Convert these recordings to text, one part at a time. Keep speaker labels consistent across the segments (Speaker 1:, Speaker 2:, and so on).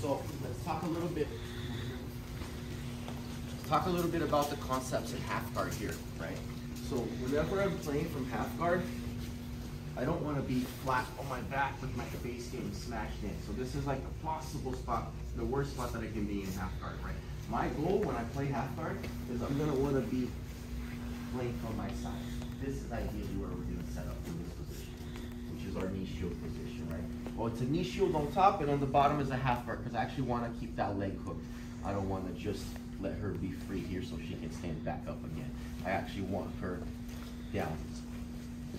Speaker 1: So let's talk a little bit. Let's talk a little bit about the concepts in half guard here, right? So whenever I'm playing from half guard, I don't want to be flat on my back with my face getting smashed in. So this is like the possible spot, the worst spot that I can be in half guard, right? My goal when I play half guard is I'm gonna want to be playing from my side. This is ideally where we're gonna set it's a knee shield on top, and on the bottom is a half guard because I actually want to keep that leg hooked. I don't want to just let her be free here so she can stand back up again. I actually want her down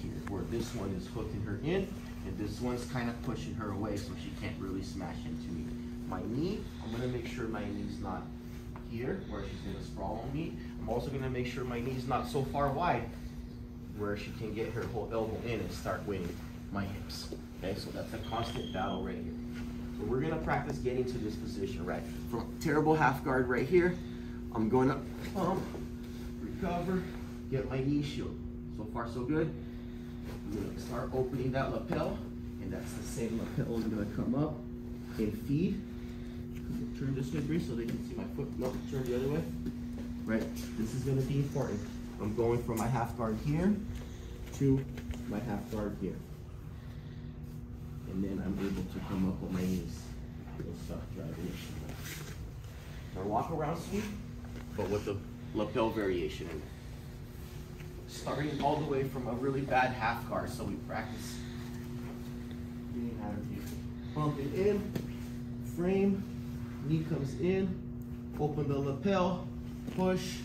Speaker 1: here, where this one is hooking her in, and this one's kind of pushing her away so she can't really smash into me. My knee, I'm gonna make sure my knee's not here, where she's gonna sprawl on me. I'm also gonna make sure my knee's not so far wide, where she can get her whole elbow in and start weighing my hips. Okay, so that's a constant battle right here. So we're gonna practice getting to this position, right? From terrible half guard right here, I'm going to pump, recover, get my knee shield. So far, so good. I'm gonna start opening that lapel, and that's the same lapel is gonna come up and feed. Turn this way, so they can see my foot. No, turn the other way. Right, this is gonna be important. I'm going from my half guard here to my half guard here. And then I'm able to come up on my knees. We'll start driving it. Now walk around sweep, but with the lapel variation in it starting all the way from a really bad half guard, so we practice getting out of here. Bump it in, frame, knee comes in, open the lapel, push,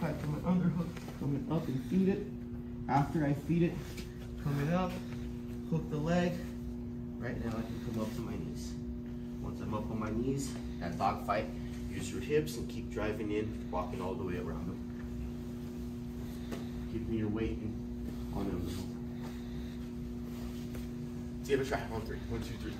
Speaker 1: cut from an underhook, coming up and feed it. After I feed it, coming up, hook the leg. Right now I can come up to my knees. Once I'm up on my knees, that dog fight, use your hips and keep driving in, walking all the way around them keeping your weight on them. Give it a try. On three. One, two, three.